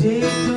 jeito